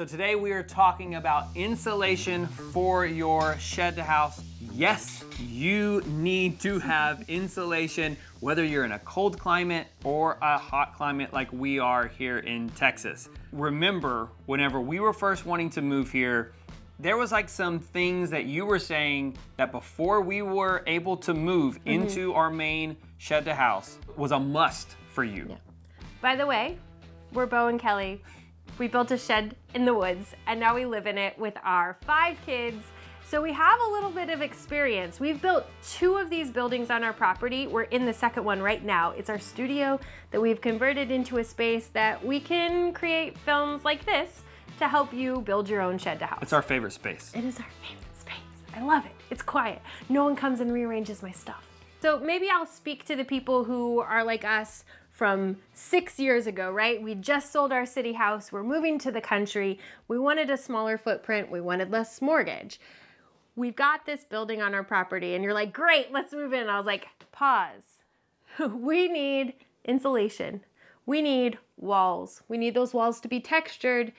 So today we are talking about insulation for your shed to house. Yes, you need to have insulation whether you're in a cold climate or a hot climate like we are here in Texas. Remember, whenever we were first wanting to move here, there was like some things that you were saying that before we were able to move Mm-hmm. into our main shed to house was a must for you. Yeah. By the way, we're Bo and Kelly. We built a shed in the woods and now we live in it with our five kids. So we have a little bit of experience. We've built two of these buildings on our property. We're in the second one right now. It's our studio that we've converted into a space that we can create films like this to help you build your own shed to house. It's our favorite space. It is our favorite space. I love it. It's quiet. No one comes and rearranges my stuff. So maybe I'll speak to the people who are like us from six years ago, right? We just sold our city house. We're moving to the country. We wanted a smaller footprint. We wanted less mortgage. We've got this building on our property, and you're like, great, let's move in. I was like, pause. we need insulation. We need walls. We need those walls to be textured.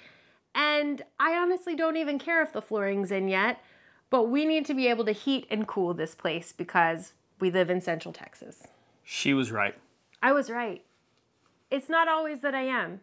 And I honestly don't even care if the flooring's in yet, but we need to be able to heat and cool this place because we live in Central Texas. She was right. I was right. It's not always that I am,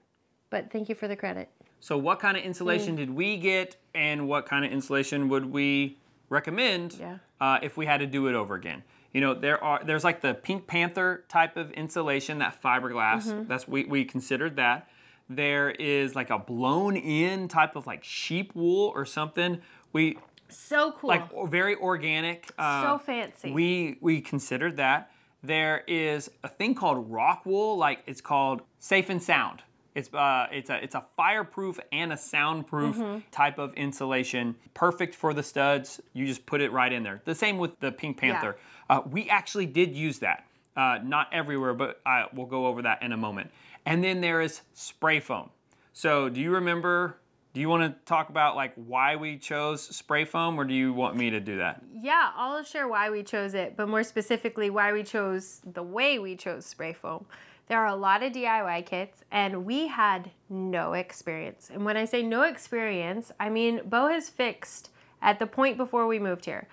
but thank you for the credit. So, what kind of insulation Mm. did we get, and what kind of insulation would we recommend Yeah. uh, if we had to do it over again? You know, there are there's like the Pink Panther type of insulation, that fiberglass. Mm-hmm. That's we we considered that. There is like a blown in type of like sheep wool or something. We So cool. like very organic. uh, so fancy. We we considered that. There is a thing called rock wool, like it's called Safe and Sound. It's uh, it's a it's a fireproof and a soundproof Mm-hmm. type of insulation, perfect for the studs. You just put it right in there. The same with the Pink Panther. Uh, we actually did use that, uh, not everywhere, but I, we'll go over that in a moment. And then there is spray foam. So do you remember? Do you want to talk about like why we chose spray foam, or do you want me to do that? yeah, I'll share why we chose it, but more specifically, why we chose the way we chose spray foam. There are a lot of DIY kits, and we had no experience. And when I say no experience, I mean Bo has fixed at the point before we moved here.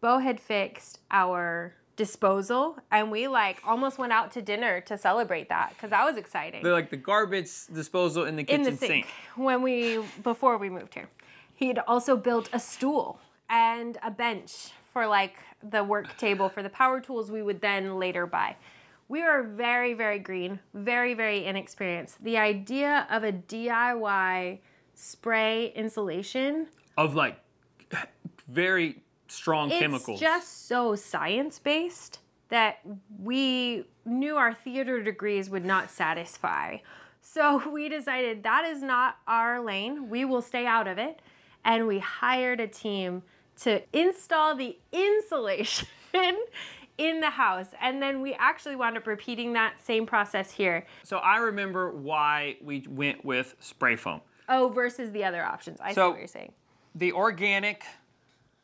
Bo had fixed our disposal, and we like almost went out to dinner to celebrate that because that was exciting. They're like the garbage disposal in the kitchen in the sink, when we before we moved here. He'd also built a stool and a bench for like the work table for the power tools we would then later buy. We were very very green, very very inexperienced. The idea of a DIY spray insulation Of like very strong it's chemicals. just so science based that we knew our theater degrees would not satisfy. So we decided that is not our lane. We will stay out of it. And we hired a team to install the insulation in the house. And then we actually wound up repeating that same process here. so I remember why we went with spray foam. Oh, versus the other options. I see what you're saying. The organic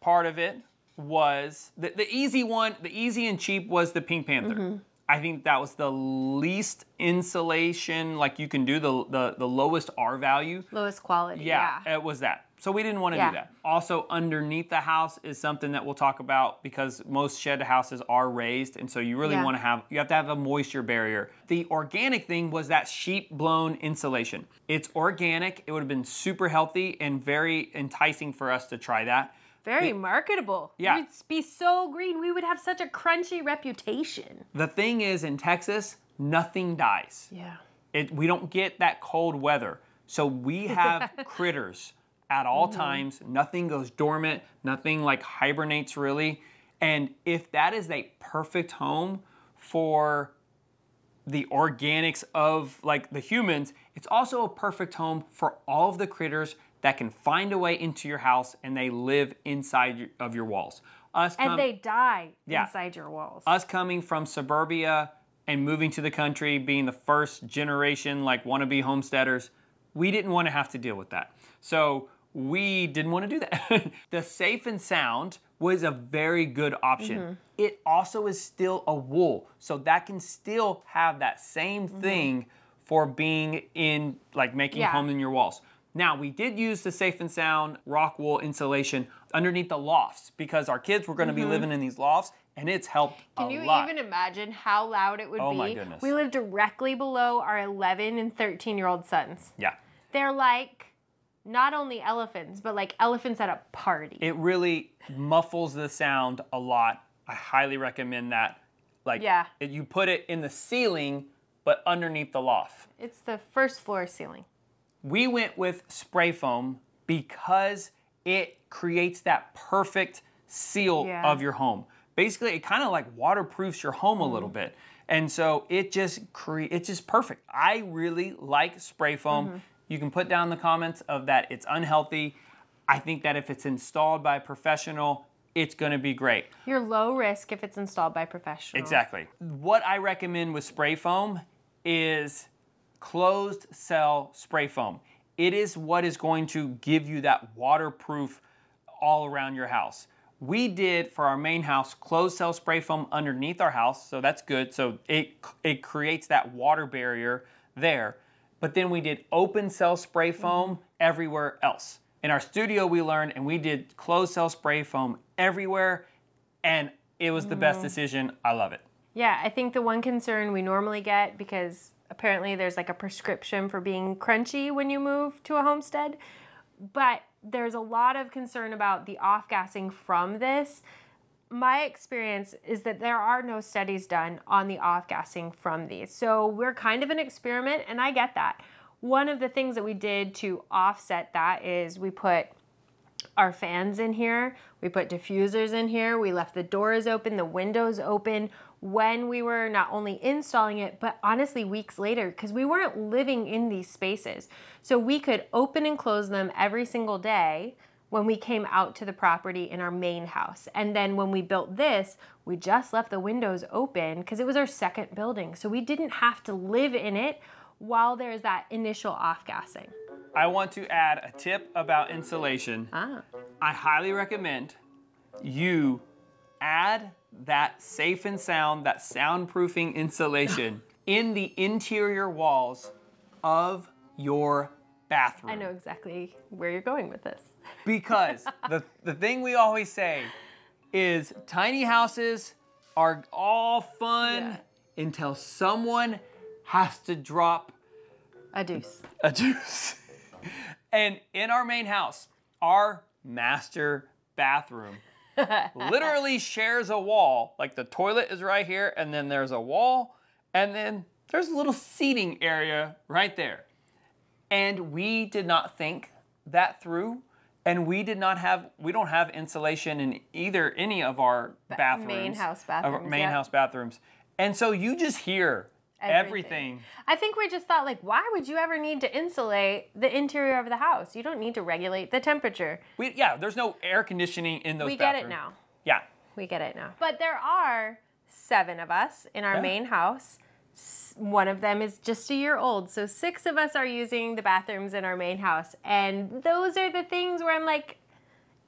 part of it was the, the easy one, the easy and cheap was the Pink Panther. Mm-hmm. I think that was the least insulation like you can do, the the, the lowest R value. Lowest quality. Yeah, Yeah. it was that. So we didn't want to Yeah. do that. Also, underneath the house is something that we'll talk about because most shed houses are raised, and so you really Yeah. want to have you have to have a moisture barrier. The organic thing was that sheep blown insulation. It's organic. It would have been super healthy and very enticing for us to try that. Very marketable. Yeah. We'd be so green. We would have such a crunchy reputation. The thing is, in Texas, nothing dies. Yeah. It, we don't get that cold weather. So we have critters at all mm-hmm. times. Nothing goes dormant, nothing like hibernates really. And if that is a perfect home for the organics of like the humans, it's also a perfect home for all of the critters that can find a way into your house and they live inside your- of your walls. Us And they die Yeah. inside your walls. us coming from suburbia and moving to the country, being the first generation like wannabe homesteaders, we didn't want to have to deal with that. So we didn't want to do that. the safe and sound was a very good option. Mm-hmm. It also is still a wool, so that can still have that same thing for being in like making. Yeah. home in your walls. Now, we did use the Safe and Sound rock wool insulation underneath the lofts because our kids were going to be living in these lofts and it's helped Mm-hmm. Can a you lot. even imagine how loud it would Oh be? my goodness. We live directly below our 11 and 13 year old sons. yeah. They're like not only elephants, but like elephants at a party. It really muffles the sound a lot. I highly recommend that. Like, Yeah. you put it in the ceiling, but underneath the loft. it's the first floor ceiling. We went with spray foam because it creates that perfect seal Yeah. of your home. Basically, it kind of like waterproofs your home a mm. little bit. And so it just cre- it's just perfect. I really like spray foam. Mm-hmm. You can put down in the comments of that it's unhealthy. I think that if it's installed by a professional, it's going to be great. You're low risk if it's installed by a professional. Exactly. What I recommend with spray foam is closed cell spray foam. It is what is going to give you that waterproof all around your house. We did for our main house closed cell spray foam underneath our house, so that's good. So it it creates that water barrier there. But then we did open cell spray foam everywhere else. In our studio we learned and we did closed cell spray foam everywhere and it was the best mm. decision. I love it. Yeah, I think the one concern we normally get because apparently there's like a prescription for being crunchy when you move to a homestead, but there's a lot of concern about the off gassing from this. My experience is that there are no studies done on the off gassing from these. So we're kind of an experiment, and I get that. One of the things that we did to offset that is we put our fans in here. We put diffusers in here. We left the doors open, the windows open when we were not only installing it, but honestly, weeks later, because we weren't living in these spaces. So we could open and close them every single day when we came out to the property in our main house. And then when we built this, we just left the windows open because it was our second building. So we didn't have to live in it while there's that initial off gassing. I want to add a tip about insulation. Ah. I highly recommend you add that safe and sound, that soundproofing insulation in the interior walls of your bathroom. I know exactly where you're going with this. Because the, the thing we always say is tiny houses are all fun Yeah. until someone has to drop A deuce. a juice. and in our main house, our master bathroom literally shares a wall. Like the toilet is right here, and then there's a wall, and then there's a little seating area right there. And we did not think that through. And we did not have, we don't have insulation in either any of our bathrooms. Main house bathrooms, main yeah. house bathrooms. And so you just hear Everything. everything I think we just thought, like, why would you ever need to insulate the interior of the house? You don't need to regulate the temperature. We, yeah, there's no air conditioning in those We get it now. Yeah. We get it now. But there are seven of us in our Yeah. main house. One of them is just a year old. So six of us are using the bathrooms in our main house. And those are the things where I'm like,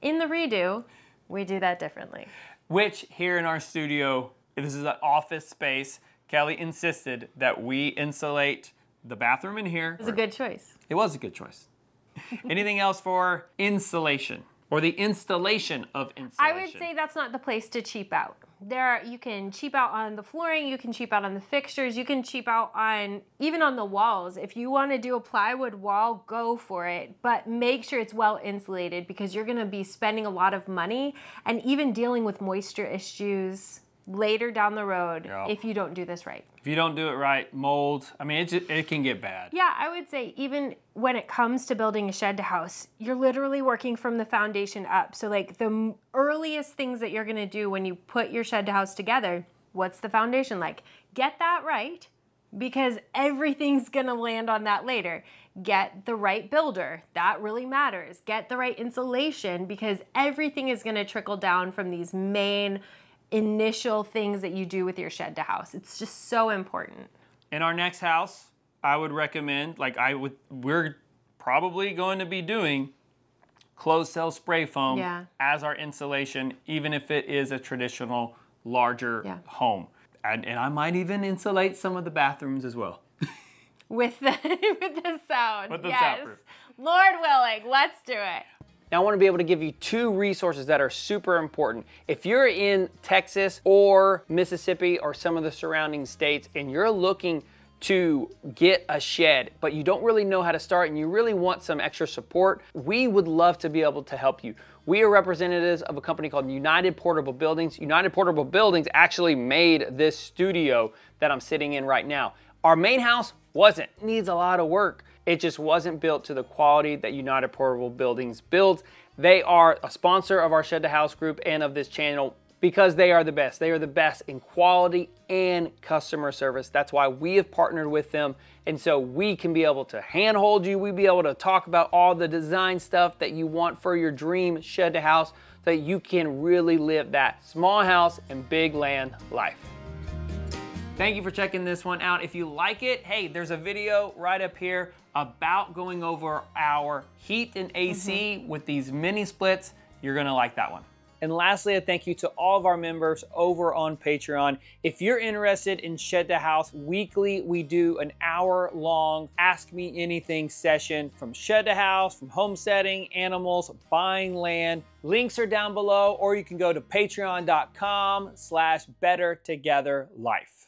in the redo, we do that differently. Which here in our studio, this is an office space. Kelly insisted that we insulate the bathroom in here. It's a good choice. It was a good choice. Anything else for insulation or the installation of insulation? I would say that's not the place to cheap out. There, are, you can cheap out on the flooring, you can cheap out on the fixtures, you can cheap out on even on the walls. If you want to do a plywood wall, go for it, but make sure it's well insulated because you're going to be spending a lot of money and even dealing with moisture issues later down the road Yeah. if you don't do this right. if you don't do it right, mold. I mean, it, it can get bad. Yeah, I would say even when it comes to building a shed to house, you're literally working from the foundation up. So, like the earliest things that you're gonna do when you put your shed to house together, what's the foundation like? Get that right because everything's gonna land on that later. Get the right builder, that really matters. Get the right insulation because everything is gonna trickle down from these main initial things that you do with your shed to house. It's just so important. In our next house, I would recommend, like I would, we're probably going to be doing closed cell spray foam Yeah. as our insulation, even if it is a traditional larger Yeah. home. And, and I might even insulate some of the bathrooms as well. with the with the sound. With the yes. Lord willing, let's do it. Now, I want to be able to give you two resources that are super important. If you're in Texas or Mississippi or some of the surrounding states and you're looking to get a shed, but you don't really know how to start and you really want some extra support, we would love to be able to help you. We are representatives of a company called United Portable Buildings. United Portable Buildings actually made this studio that I'm sitting in right now. Our main house wasn't, needs a lot of work. It just wasn't built to the quality that United Portable Buildings builds. They are a sponsor of our Shed to House group and of this channel because they are the best. They are the best in quality and customer service. That's why we have partnered with them. And so we can be able to handhold you. We be able to talk about all the design stuff that you want for your dream shed to house so that you can really live that small house and big land life. Thank you for checking this one out. If you like it, hey, there's a video right up here about going over our heat and AC mm -hmm. with these mini splits. You're gonna like that one. And lastly, a thank you to all of our members over on Patreon. If you're interested in Shed to House weekly, we do an hour long Ask Me Anything session from Shed to House, from homesteading, animals, buying land. Links are down below, or you can go to patreon.com slash better together life.